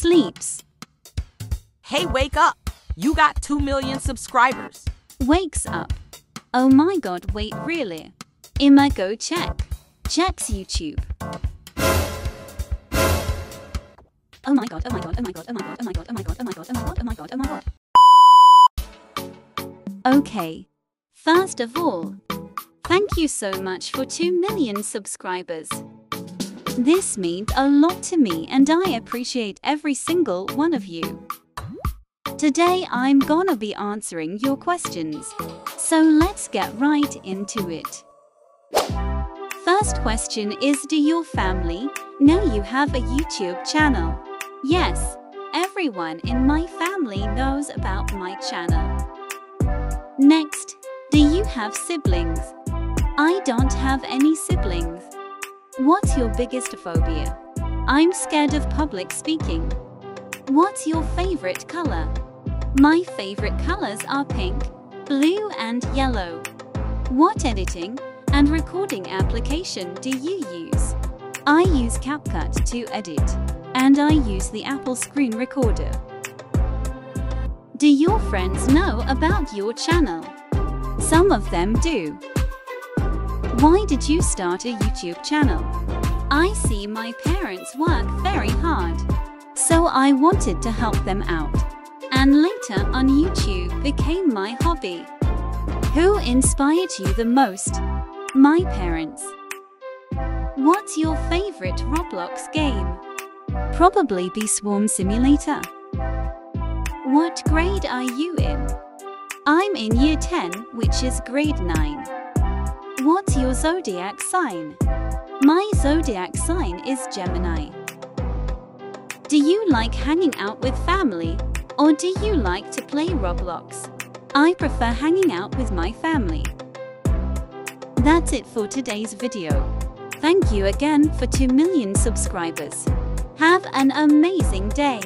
Sleeps. Hey, wake up! You got 2 million subscribers. Wakes up. Oh my god, wait, really? Emma, go check. Checks YouTube. Oh my god, oh my god, oh my god, oh my god, oh my god, oh my god, oh my god, oh my god, oh my god, oh my god. Okay. First of all, thank you so much for 2 million subscribers. This means a lot to me and I appreciate every single one of you. Today I'm gonna be answering your questions. So let's get right into it. First question is Do your family know you have a YouTube channel? Yes, everyone in my family knows about my channel. Next, do you have siblings? I don't have any siblings. What's your biggest phobia? I'm scared of public speaking. What's your favorite color? My favorite colors are pink, blue and yellow. What editing and recording application do you use? I use CapCut to edit, and I use the Apple Screen Recorder. Do your friends know about your channel? Some of them do. Why did you start a YouTube channel? I see my parents work very hard, so I wanted to help them out. And later on YouTube became my hobby. Who inspired you the most? My parents. What's your favorite Roblox game? Probably Bee Swarm Simulator. What grade are you in? I'm in year 10, which is grade 9. What's your zodiac sign? My zodiac sign is Gemini. Do you like hanging out with family or do you like to play Roblox? I prefer hanging out with my family. That's it for today's video. Thank you again for 2 million subscribers. Have an amazing day.